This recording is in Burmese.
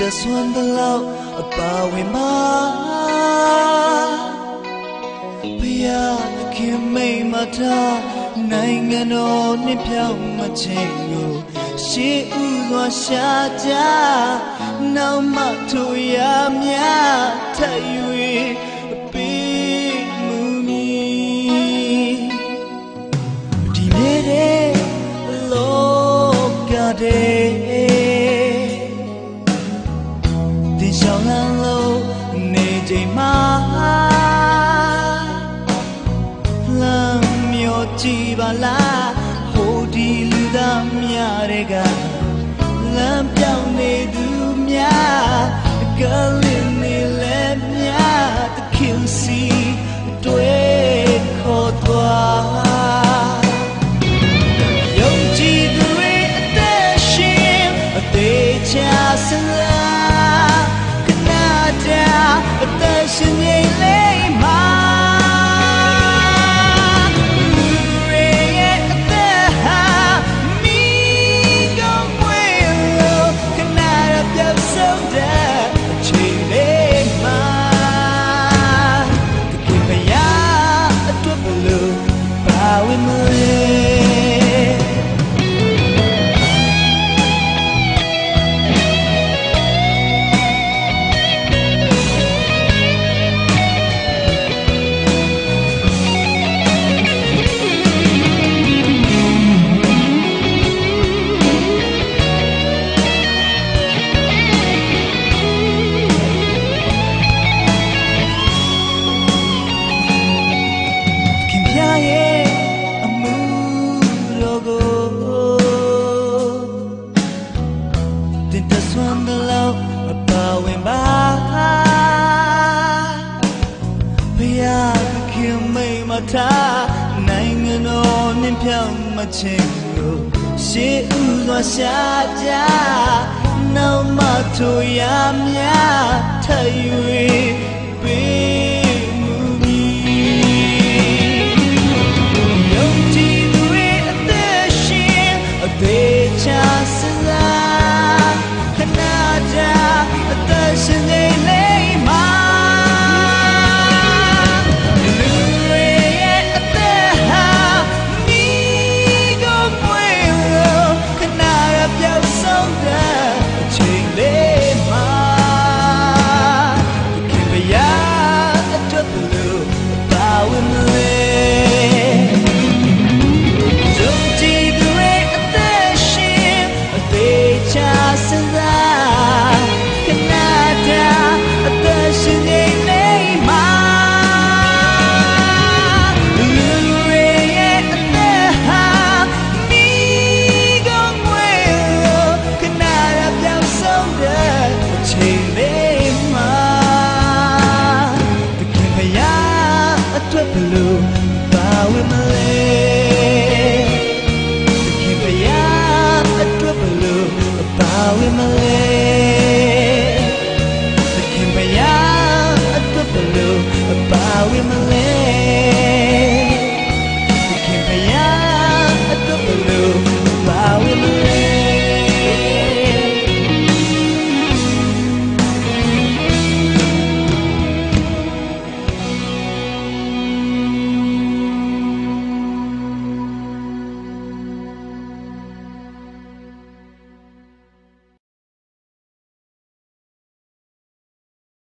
တဆွမ်းတလောက်အပါဝင်ပါဘုရားသခင်မိတ်မထားနိုင်ငံတော်နှစ်ပြောင်းမချိန်ကိုရှေးဥစွာရှာကြနောက်မှထိုရမြထပ်၍ပေးမှုမည်ဒီမြေတဲ့လောကတဲ့ ပါလားဟိုဒီလူသားများတွေကလမ်းပြောင်းနေသူများကလေးနေလဲများတခင်စီတွေ့ခေါ်သွားယုံကြည်သူတွေအသက်ရှင်အသေးချာစလား တင်တဆွမ်းတလောက်အပါဝင်ပါဘုရားသခင်မိတ်မထားနိုင်ငံတော်နှင်းဖြောင်းမချင်းကိုရှေးဥစွာရှာကြနောက်မှထိုရမြထပ်၍ bow in the lane.